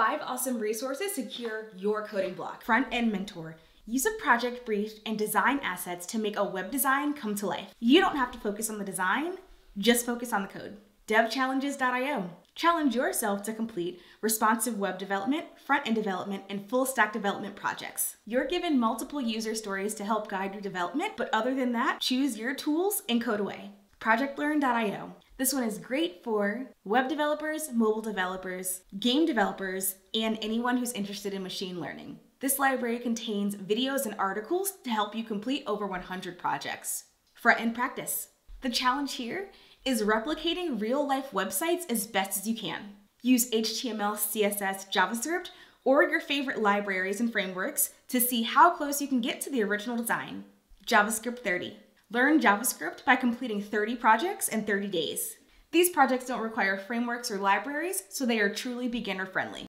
Five awesome resources to cure your coding block. Front End Mentor. Use a project brief and design assets to make a web design come to life. You don't have to focus on the design, just focus on the code. DevChallenges.io. Challenge yourself to complete responsive web development, front end development, and full stack development projects. You're given multiple user stories to help guide your development, but other than that, choose your tools and code away. ProjectLearn.io. This one is great for web developers, mobile developers, game developers, and anyone who's interested in machine learning. This library contains videos and articles to help you complete over 100 projects. Front end practice. The challenge here is replicating real life websites as best as you can. Use HTML, CSS, JavaScript, or your favorite libraries and frameworks to see how close you can get to the original design. JavaScript 30. Learn JavaScript by completing 30 projects in 30 days. These projects don't require frameworks or libraries, so they are truly beginner friendly.